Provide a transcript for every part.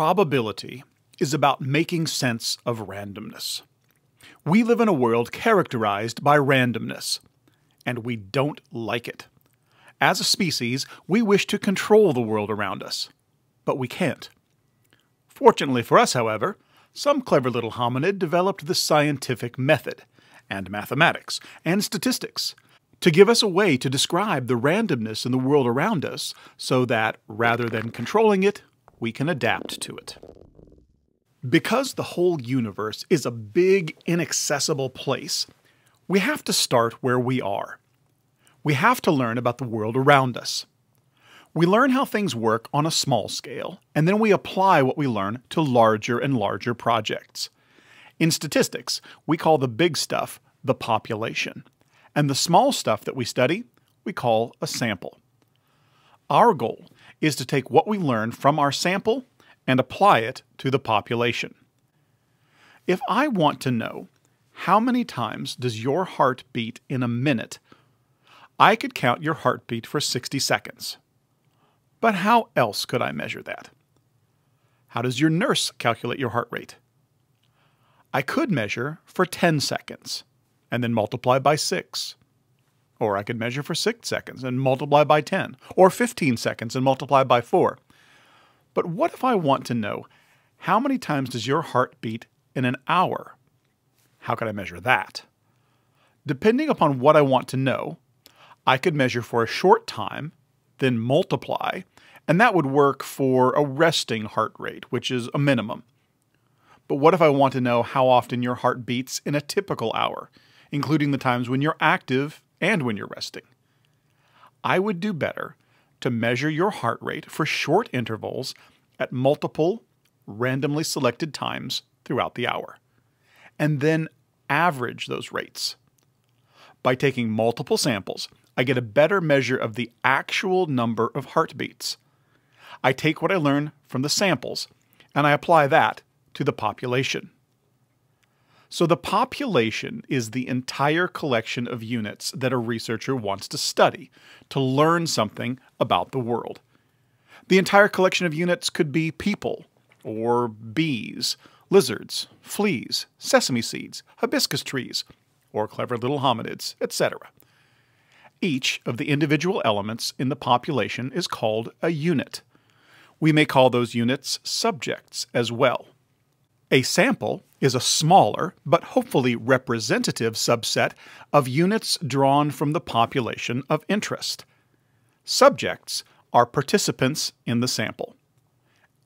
Probability is about making sense of randomness. We live in a world characterized by randomness, and we don't like it. As a species, we wish to control the world around us, but we can't. Fortunately for us, however, some clever little hominid developed the scientific method, and mathematics, and statistics to give us a way to describe the randomness in the world around us so that, rather than controlling it, we can adapt to it. Because the whole universe is a big, inaccessible place, we have to start where we are. We have to learn about the world around us. We learn how things work on a small scale, and then we apply what we learn to larger and larger projects. In statistics, we call the big stuff the population, and the small stuff that we study we call a sample. Our goal is to take what we learn from our sample and apply it to the population. If I want to know how many times does your heart beat in a minute, I could count your heartbeat for 60 seconds. But how else could I measure that? How does your nurse calculate your heart rate? I could measure for 10 seconds and then multiply by 6. Or I could measure for 6 seconds and multiply by 10. Or 15 seconds and multiply by 4. But what if I want to know how many times does your heart beat in an hour? How can I measure that? Depending upon what I want to know, I could measure for a short time, then multiply, and that would work for a resting heart rate, which is a minimum. But what if I want to know how often your heart beats in a typical hour, including the times when you're active and when you're resting? I would do better to measure your heart rate for short intervals at multiple, randomly selected times throughout the hour, and then average those rates. By taking multiple samples, I get a better measure of the actual number of heartbeats. I take what I learn from the samples and I apply that to the population. So the population is the entire collection of units that a researcher wants to study to learn something about the world. The entire collection of units could be people, or bees, lizards, fleas, sesame seeds, hibiscus trees, or clever little hominids, etc. Each of the individual elements in the population is called a unit. We may call those units subjects as well. A sample is a smaller, but hopefully representative subset of units drawn from the population of interest. Subjects are participants in the sample.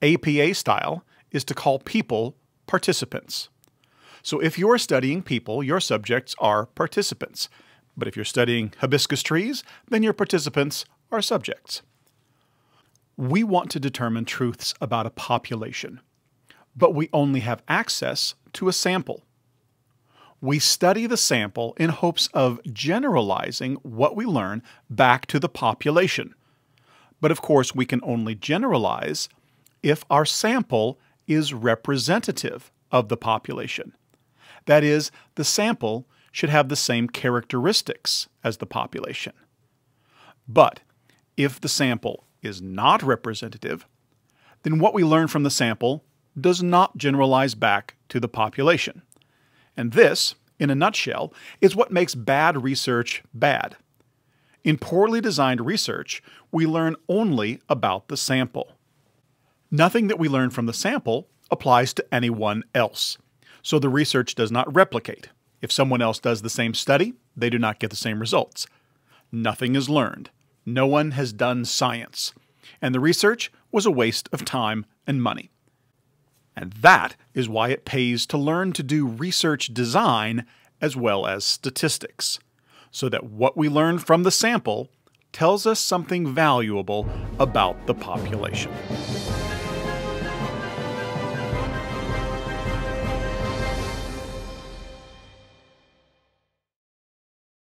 APA style is to call people participants. So if you're studying people, your subjects are participants. But if you're studying hibiscus trees, then your participants are subjects. We want to determine truths about a population but we only have access to a sample. We study the sample in hopes of generalizing what we learn back to the population. But of course, we can only generalize if our sample is representative of the population. That is, the sample should have the same characteristics as the population. But if the sample is not representative, then what we learn from the sample does not generalize back to the population. And this, in a nutshell, is what makes bad research bad. In poorly designed research, we learn only about the sample. Nothing that we learn from the sample applies to anyone else, so the research does not replicate. If someone else does the same study, they do not get the same results. Nothing is learned. No one has done science. And the research was a waste of time and money. And that is why it pays to learn to do research design as well as statistics, so that what we learn from the sample tells us something valuable about the population.